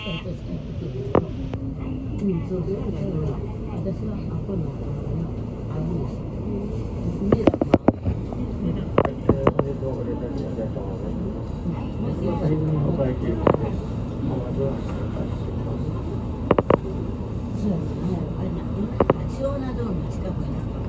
うん、そうそうそう。私はあこのあるんです。そうやね。あれな、シオナドームの近くに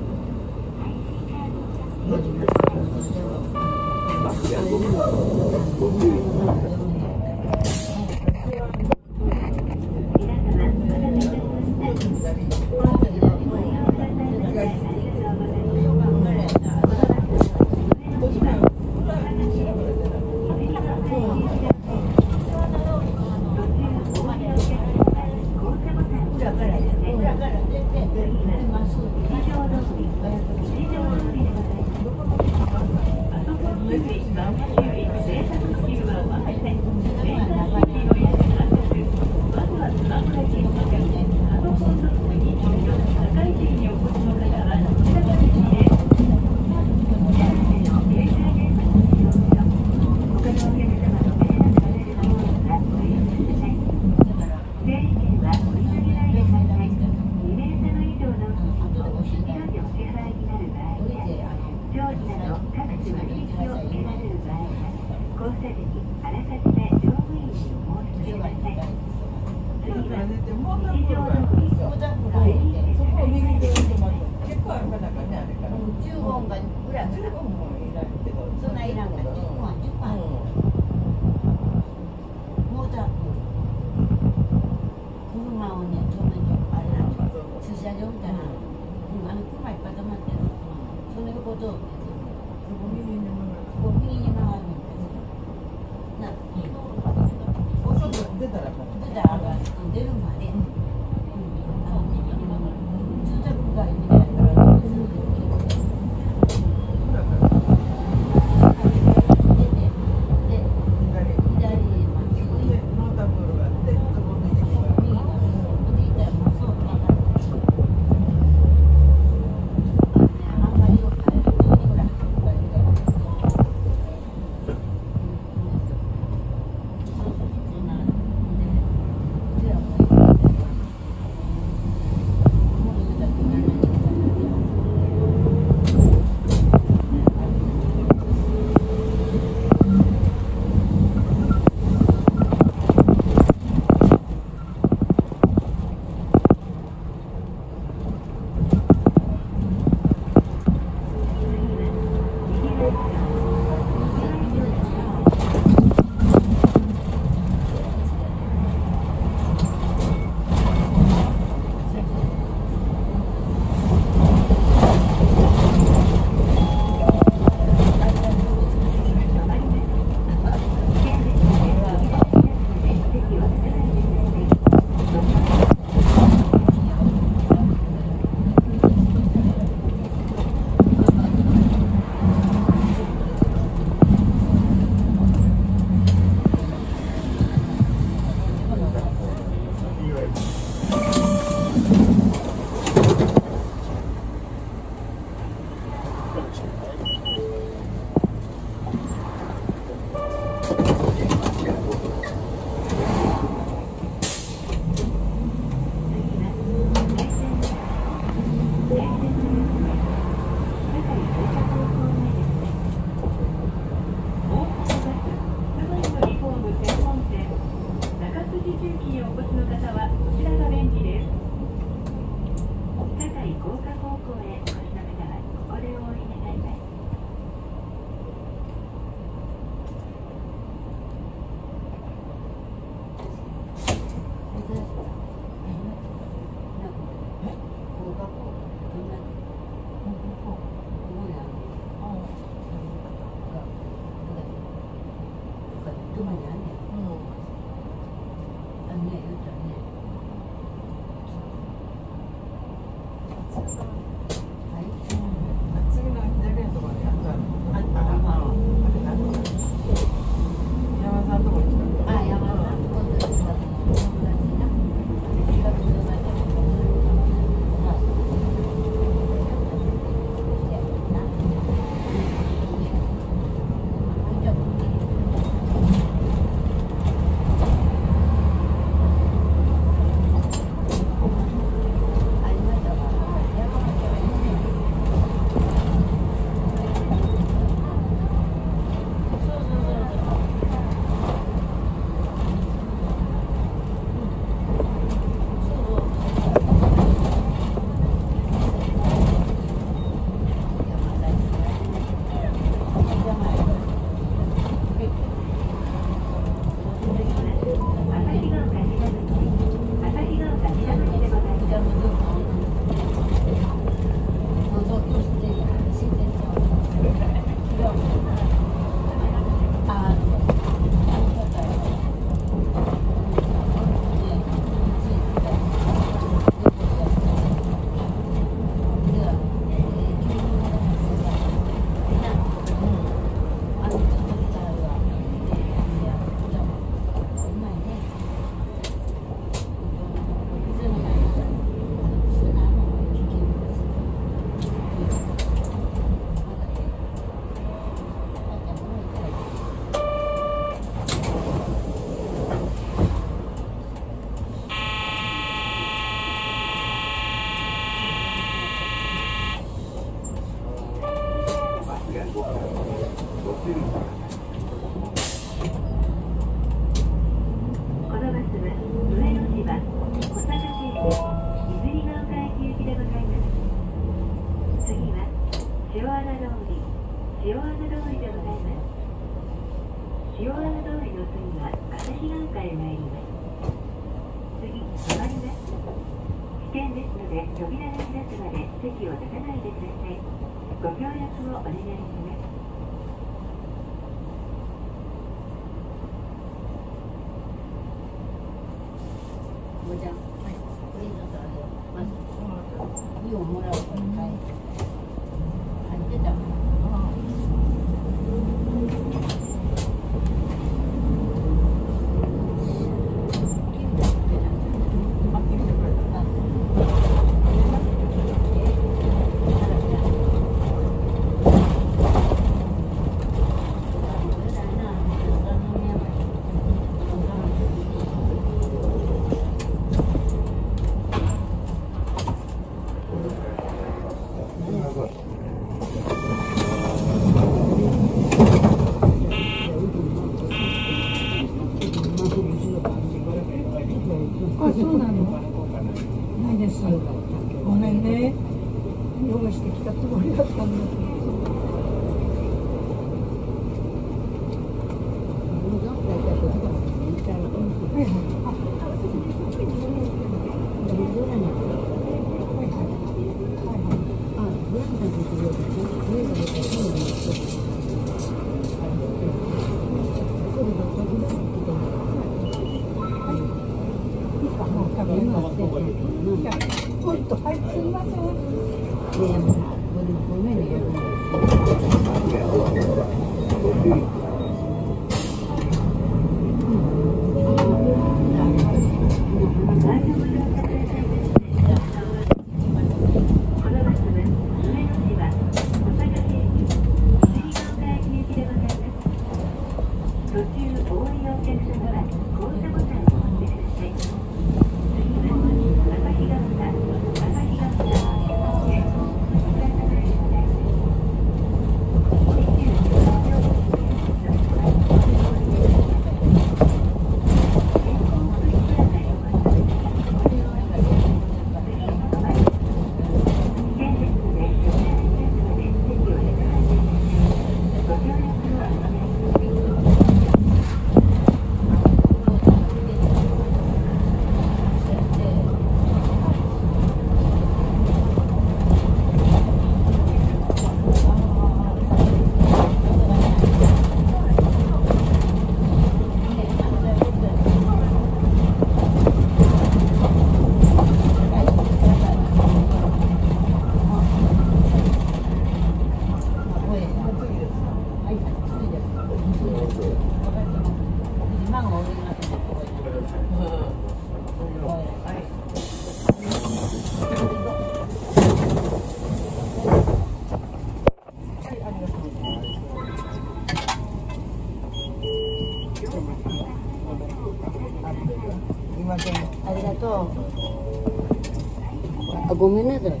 ごめんなさい。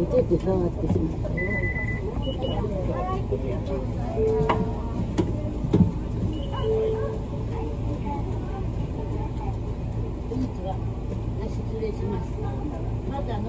おてて触ってしまった。失礼します。また後。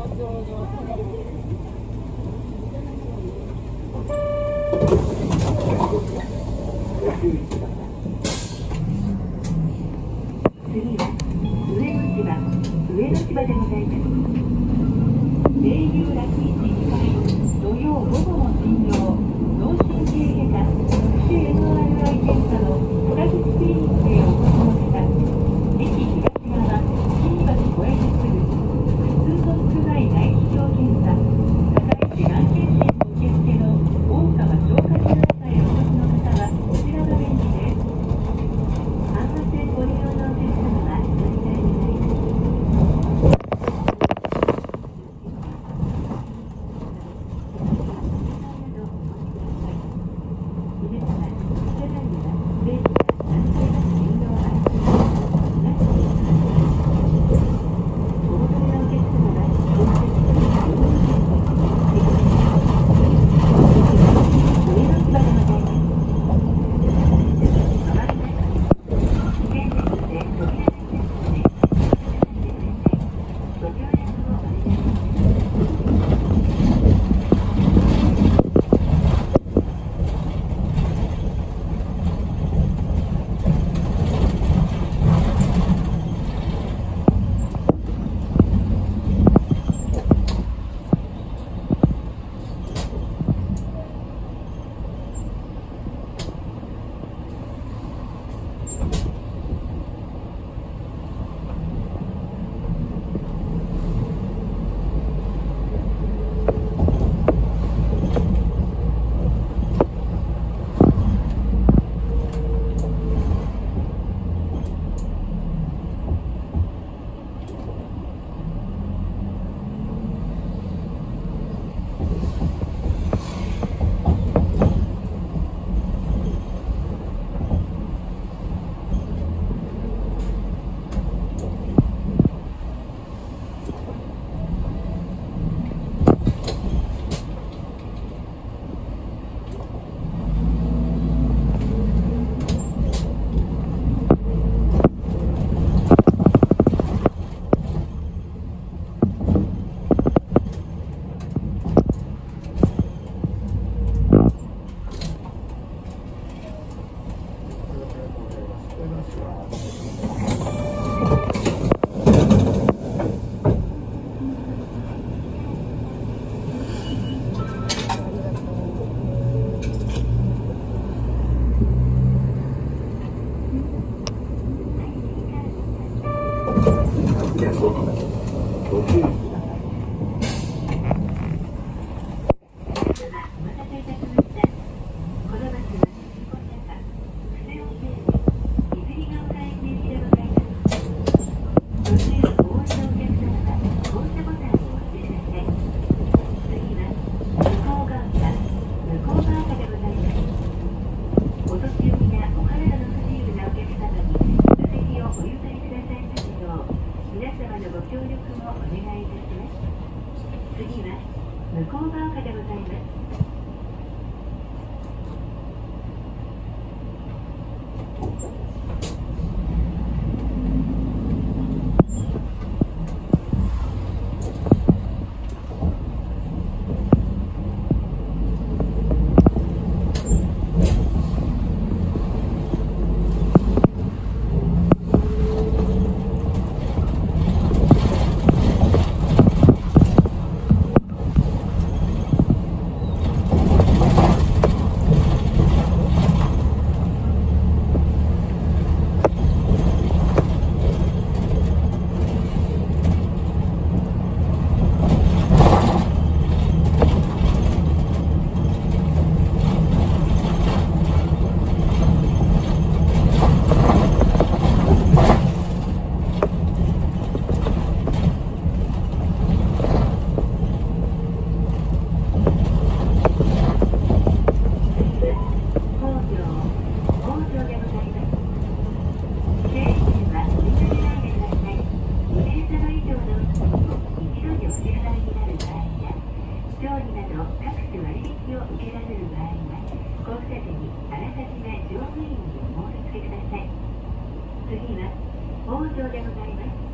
乗務員にお戻りください次は北条でございます。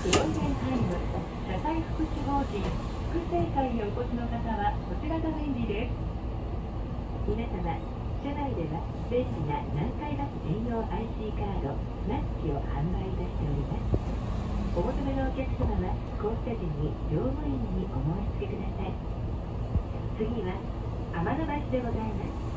4名入ります社会福祉法人副政会にお越しの方はこちらが便利です。皆様車内では便利な南海バス専用 IC カードナッキを販売いたしております。お求めのお客様は降車時に乗務員にお申し付けください。次は天橋でございます。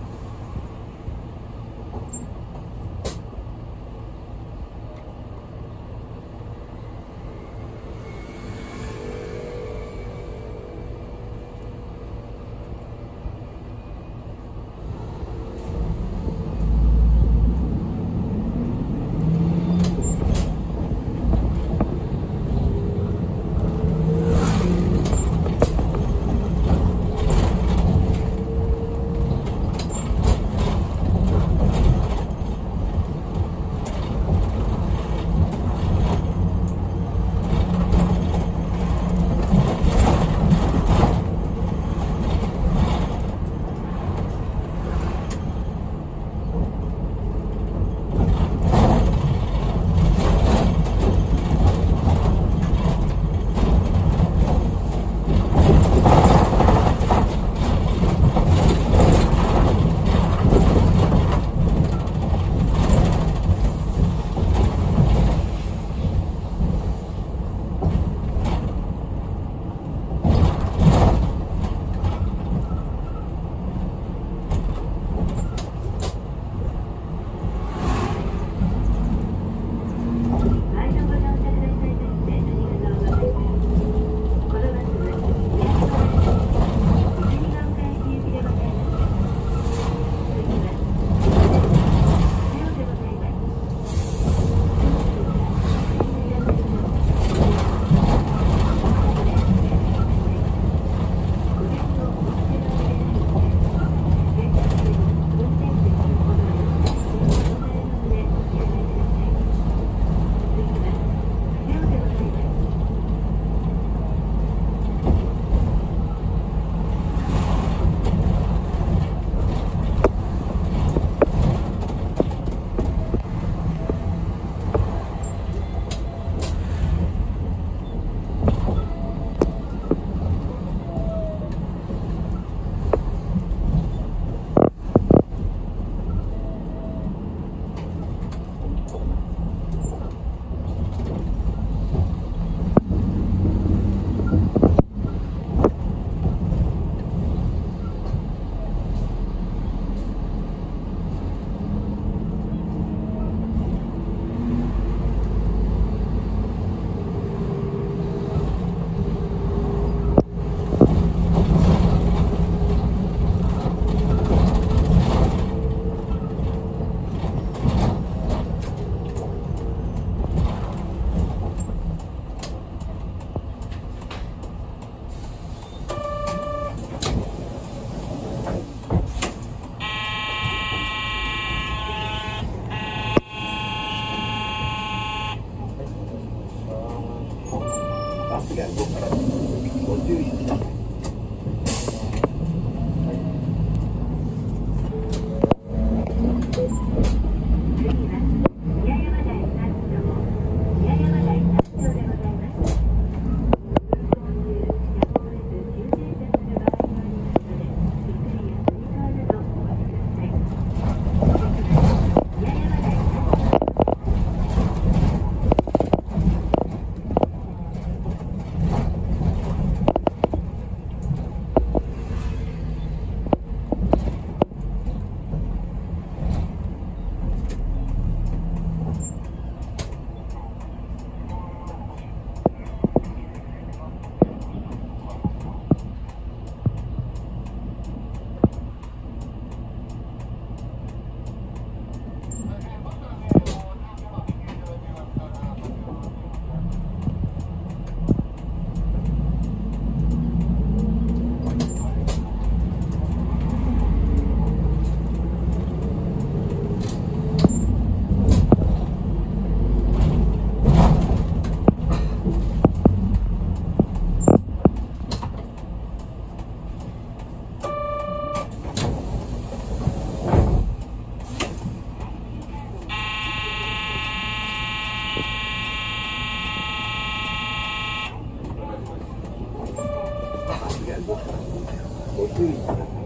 ご注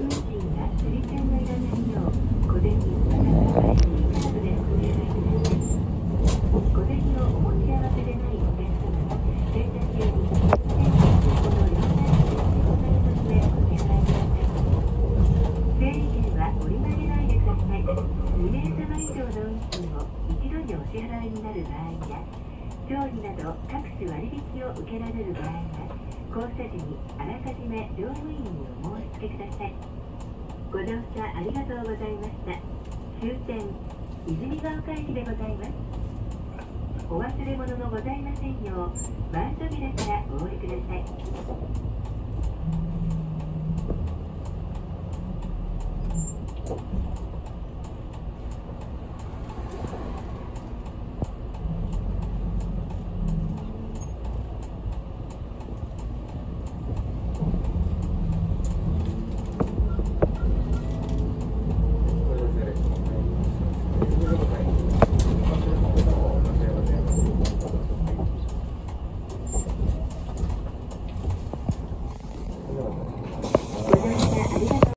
料金や整理券のいらないよう小銭を渡さない線泉ヶ丘駅でございます。お忘れ物のございませんよう前扉からお降りください。